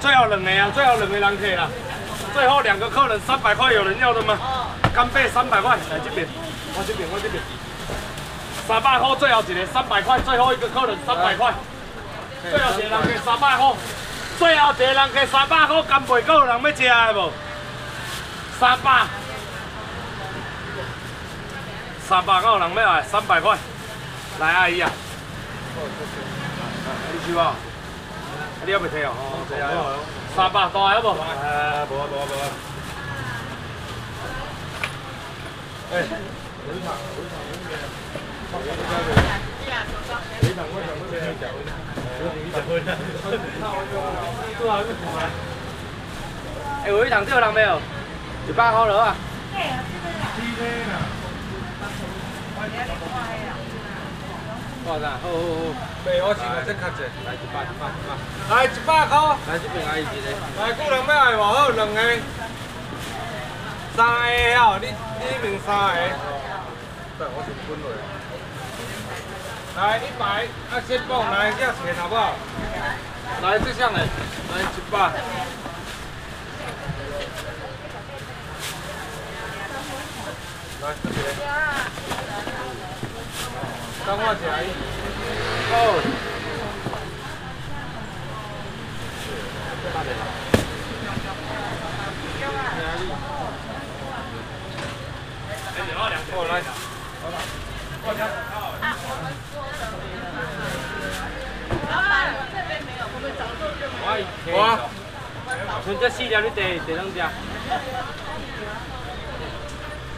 最后两个啊，最后两个人客啦。最后两个客人三百块，有人要的吗？干贝三百块，来这边，我这边，我这边。三百块最后一个三百块，最后一个客人三百块。最后一个人客三百块，最后一个人客三百块，干贝够有人要吃的无？三百。三百够有人要来，三百块。来阿姨啊。你收啊？你要袂摕哦？哦，三百大要无？哎，无啊无啊无啊。哎，回场回场那边，回场那边，回场回场那边讲，回场回场。多少个图啊？哎，回场这个人没有？一百块了啊？七千啊。多少？好好好。袂，我先来这卡者，来一百一百一百，来一百块，来这边阿姨一个，来个人要爱无？好，两个，三个哦，你你问三个，对，我先分落。来一百，啊先放来这钱好不好？来这项嘞，来一百。来这边。等我一下，阿姨。哦。过来。我。剩这四条你第第两只？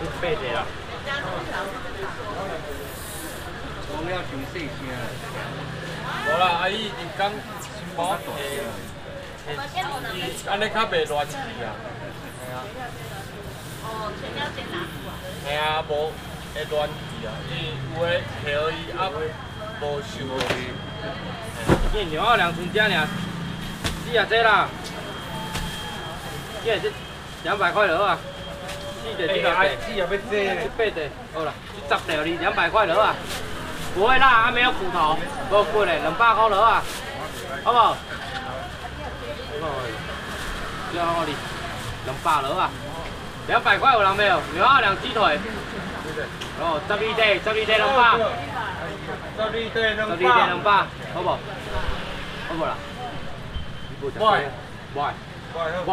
你八只啦。我要上细声。无啦，阿姨是讲诶，伊安尼较袂乱去啊。系啊。哦，全了先拿出啊。系啊，无会乱去啊，伊有诶可以啊，无收去。见牛二两存只尔，四啊只啦。见这两百块了啊。四只这个八，四啊要这八只，好啦，十条哩两百块了啊。不会辣，还没有骨头，不贵嘞，两百块了啊，好不好？两百里，两百了啊，两百块有人没有？牛二两鸡腿，哦，十二块，十二块两百，十二块两百，十二块两百，好不？好不啦？喂，喂，喂，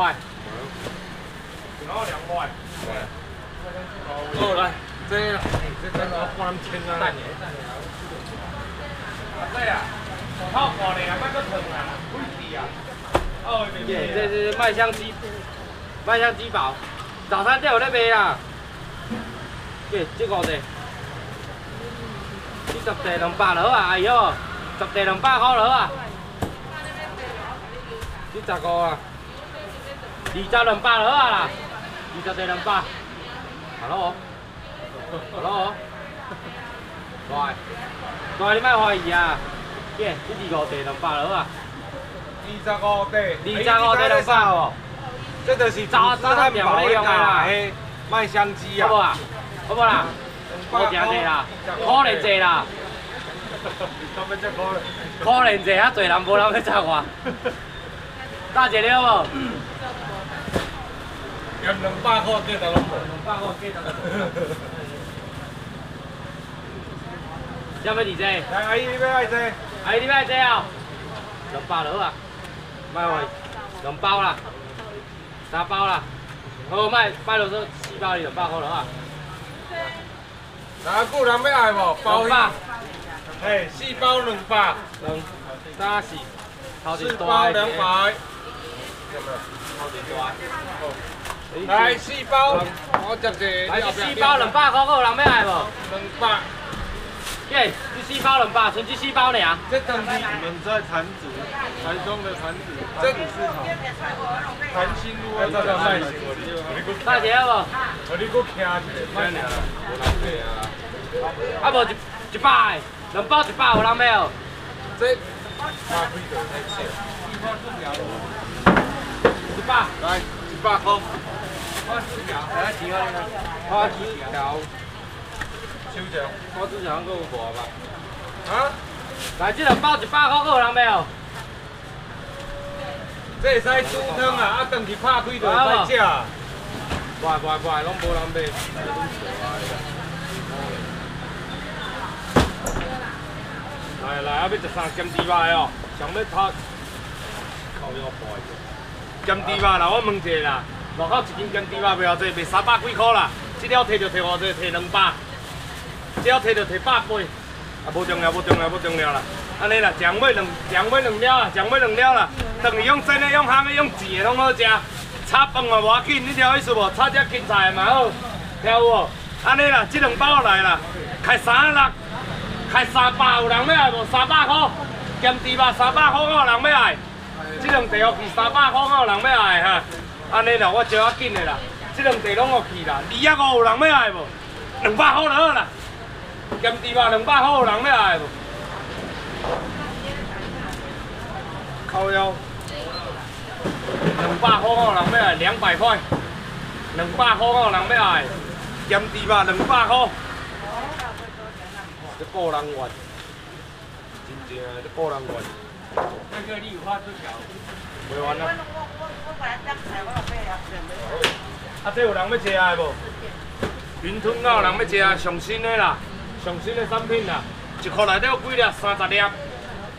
牛二两块，好来。这这这个放他们签啊！对啊，好过嘞啊，卖个疼啊，贵啲啊！哦，这这这麦香鸡，麦香鸡堡，早餐店有在卖啊。对，这个的，你十地两百了啊？哎呦，十地两百块了啊？你十个啊？二十两百了啊啦？二十地两百，hello。Hello，来，来你莫怀疑啊，耶，你二五地两百了啊，二十五地，二十五地两百哦，这就是早早餐店内用啊，嘿，卖香鸡啊，好不啊？好不啦？好正济啦，可怜济啦，可怜济啊，侪人无人要找我，大姐你好不？两百块几多？两百块几多？要不要二只？来，阿姨你要二只？阿姨你要二只啊？两包了啊？卖完两包啦，三包啦。好卖卖落说四包里两包好了啊？哪个人要爱无？包百。嘿，四包两百。两三四。四包两百。来四包，我接者。来四包两百块，有人要爱无？两百。耶，是细胞人吧？纯基细胞的呀。这东西我们在潭子，台中的潭子，这里市场。潭心路啊，这个卖行我大姐不？我你给我听一下，卖俩，无人买啊。啊无一一百，两包一百有人买哦。这花费就太少。一百，来一百块。花枝条，来几个？花枝条。手掌，我之前还有无吧？啊？来，这两包一百块，有人没有？这会使煮汤啊，啊，等去拍开就会使吃。乖乖乖，拢无人买。来来，啊，要食啥咸猪肉哦？想要拍，靠要坏着。咸猪肉啦，我问一下啦，外口一斤咸猪肉卖偌济？卖三百几块啦。这了摕就摕偌济？摕两百。只要摕就摕百八。啊，无重要，无重要，无重要啦。安尼啦，酱买两，酱买两了啊，酱买两了啦。等于用真的、用烘的、用煮的拢好食。炒饭嘛无要紧，你听意思无？炒只芹菜嘛好，听有无？安尼啦，这两包来啦，开三六，开三百，有人要来无？三百块，咸猪肉三百块，有人要来？这两地哦去三百块，有人要来哈？安尼啦，我招较紧的啦，这两地拢有去啦。二百五有人要来无？两百块就好啦。咸猪肉两百块，有人要来无？烤腰。两百块哦，人要来两百块，两百块哦，人要来咸猪肉两百块，这个人愿，真正这个人愿。那个你有发出条？袂完啦。啊，这有人要吃的无？云吞啊，有人要吃啊，上新的啦，上新的产品啦，一块内底有几粒？三十粒，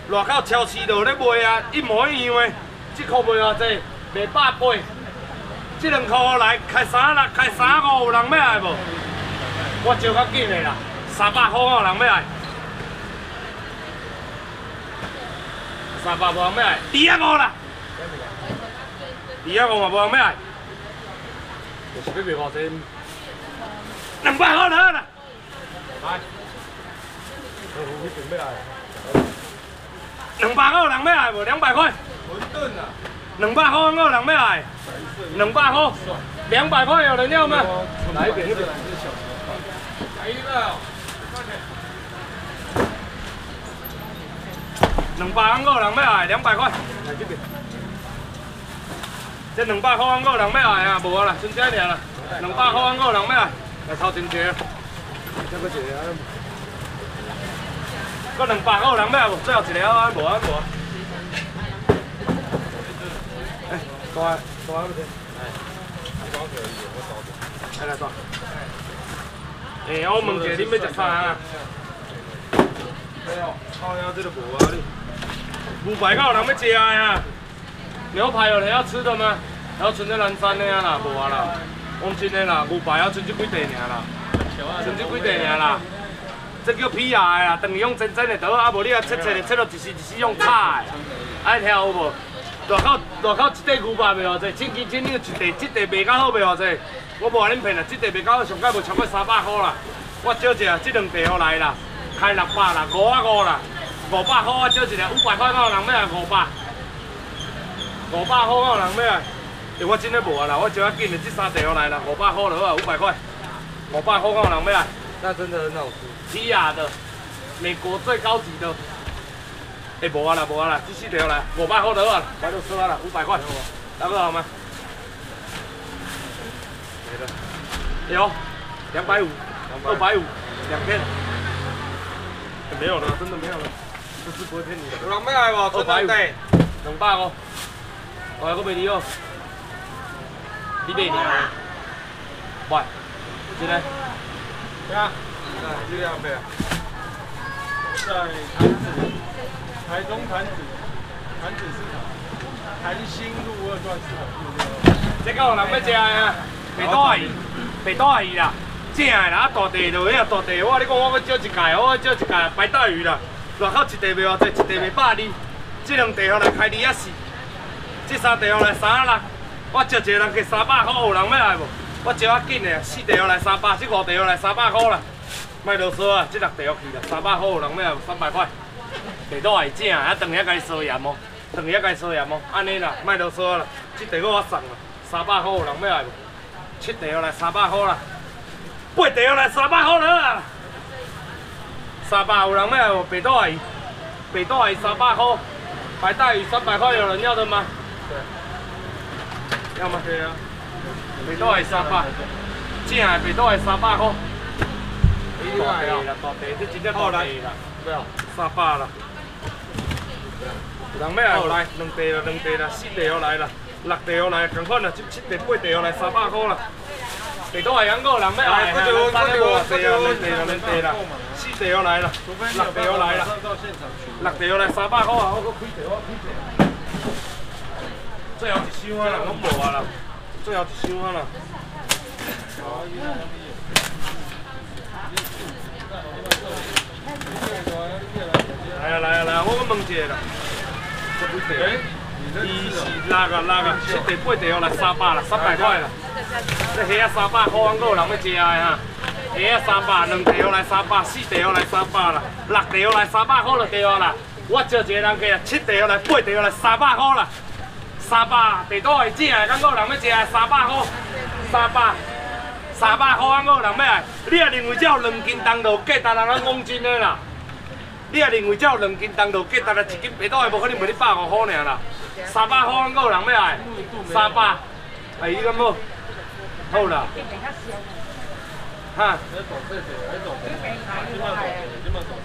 外口超市都咧卖啊，一模一样的。这块卖偌济？卖百八。这两块来开三六，开三五，有人要来无？我招较紧的啦，三百块有人要来。三百无人要来，二百五啦。二百五嘛无人要来。就是要卖偌济？两百块就好啦。来。两百块人要来无？两百块。馄饨啊，两百块有人要来，两百块，两百块有人要吗？来一边一边。来一个，两百块有人要来，两百块。来这边。这两百块有人要来啊，无啊啦，剩这尔啦。两百块有人要来，来掏钱去。这个一个啊。搁两百个有人要来无？最后一个啊，无啊无啊。多啊，多啊，不对。哎，我。来。哎，我问一下，你要食啥啊？哎呦，烤鸭这个无啊你。五百个人要吃啊？牛排有人要吃的吗？要存在南山的啊啦，无啊啦。讲真的啦，五百要存这几块尔啦，存这几块尔啦。这叫皮牙的啦，等于用真正的刀，啊无你啊切切的切到一丝一丝用叉的，爱听有无？外口外口一块牛排卖偌济，千斤千两一块，一块卖较好卖偌济。我无恁骗啦，一块卖较好，上届无超过三百块啦。我少一下，这两块好来啦，开六百啦，五啊五啦，五百块我少一下，五百块有人要来五百，五百块有人要啊。我真的无啊啦，我招较紧的，这三块好来啦，五百块就好啊，五百块，五百块有人要来。那真的很好吃，皮亚的，美国最高级的。哎，无啊啦，无啊啦，这四条来，五百块得啊，买到收了，五百块，大哥好吗？没了，有，两百五，二百五，两片，没有了，真的没有了，这是不会骗你的。有人买无？二百五，两百哦，我还个卖你哦，你卖你，喂，进来，对啊，来，这个要卖啊，在摊子。台中潭子，潭子市场，潭心路二段市场。这个有人要食啊？白刀阿姨，白刀阿姨啦，正的啦，啊大地就遐大地，我你讲我要招一届，我要招一届白带鱼啦。外口一地卖偌济，一地卖百二，这两地后来开二啊四，这三地后来三六，我招一个人给三百块，有人要来无？我招较紧的，四地后来三百，这五地后来三百块啦。卖啰嗦啊，这六地要去啦，三百块人要，三百块。地都还正，啊，等下该收盐哦，等下该收盐哦，安尼啦，卖啰嗦啦，这地我送啦，三百块有人要来无？七地来三百块啦，八地来三百块啦，三百有人要来无？北都还，北都还三百块，白带鱼三百块有人要的吗？对，要吗？对啊，北都还三百，正的北都还三百块，大地啦，大地，这真正大地啦，不要，三百啦。人要来，来两地了，两地了，四地要来了，六地要来，共款啦，七七地八地要来，三百块啦。地多系养个人要来，三地了，两地了，两地啦，四地要来了，六地要来了，六地要来三百块啊！我搁开地，我开地。最后一箱啊啦，我无啊啦，最后一箱啊啦。来啊来啊来啊！我问一下啦，二是六啊六啊，七地八地要来三百啦，三百块啦。这虾三百块，我有人要吃的哈。虾三百，两地要来三百，四地要来三百啦，六地要来三百块就对啦。我招一个人过来七地要来，八地要来三百块啦。三百，地多会正的，敢有人要食啊？三百块，三百，三百块，敢有人要来？你也认为只有两斤重就价值人讲真的啦？你也认为只有两斤重就价值啊一斤地多会无可能卖你百五块尔啦？三百块，敢有人要来？三百，哎，你敢无？好啦，哈，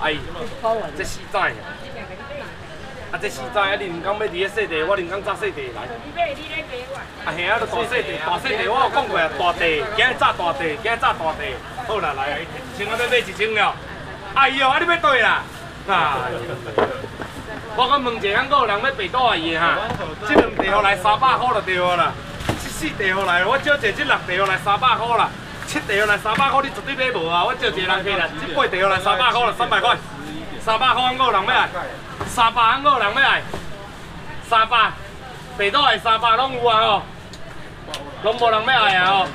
哎，这四仔。啊，这四仔啊，你唔讲要伫咧细地，我唔讲炸细地来。啊，吓啊，都大细地，大细地，我有讲过啊，大地，今日炸大地，今日炸大地。好啦，来，千我要买一千了。哎呦，啊，你要对啦？啊，我讲问一下，有人要白多少钱哈？这两地号来三百块就对啦。这四地号来，我招一这六地号来三百块啦。七地号来三百块，你绝对买无啊！我招一个人去啦。这八地号来三百块啦，三百块。三百块，有人要来？三百，还有人要来？三百，北岛来三百拢有啊吼，拢无人要来啊吼。